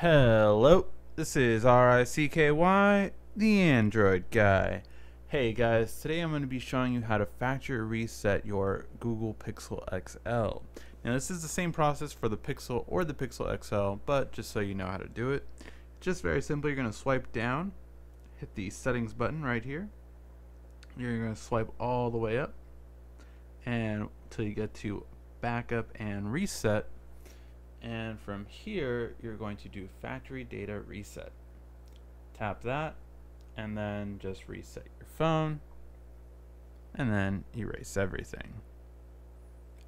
Hello, this is R-I-C-K-Y, the Android guy. Hey guys, today I'm going to be showing you how to factory reset your Google Pixel XL. Now this is the same process for the Pixel or the Pixel XL, but just so you know how to do it, just very simply you're going to swipe down, hit the settings button right here. You're going to swipe all the way up and until you get to backup and reset and from here you're going to do factory data reset. Tap that and then just reset your phone and then erase everything.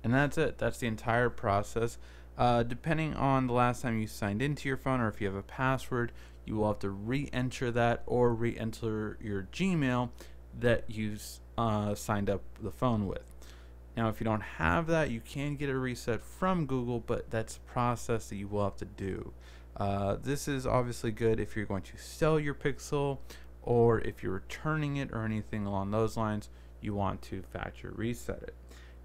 And that's it. That's the entire process. Uh, depending on the last time you signed into your phone or if you have a password you will have to re-enter that or re-enter your Gmail that you uh, signed up the phone with now, if you don't have that, you can get a reset from Google, but that's a process that you will have to do. Uh, this is obviously good if you're going to sell your Pixel or if you're returning it or anything along those lines, you want to factory reset it.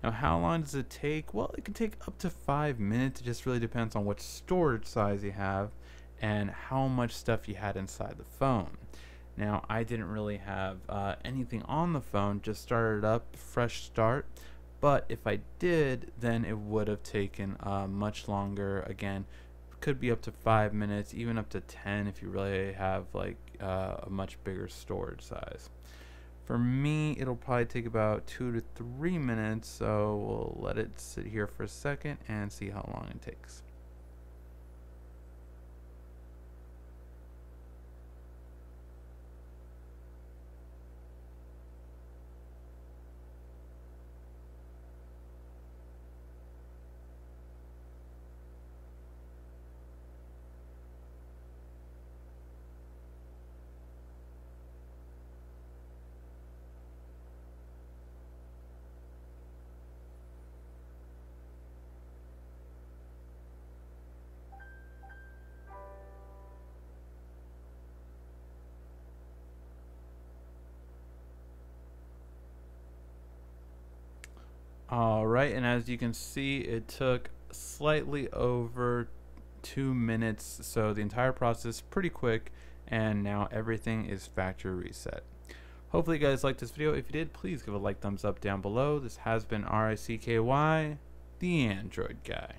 Now, how long does it take? Well, it can take up to five minutes. It just really depends on what storage size you have and how much stuff you had inside the phone. Now, I didn't really have uh, anything on the phone, just started up, fresh start but if I did then it would have taken uh, much longer. Again could be up to five minutes even up to 10 if you really have like uh, a much bigger storage size. For me it'll probably take about two to three minutes so we'll let it sit here for a second and see how long it takes Alright, and as you can see, it took slightly over two minutes, so the entire process pretty quick, and now everything is factory reset. Hopefully you guys liked this video. If you did, please give a like thumbs up down below. This has been R-I-C-K-Y, the Android Guy.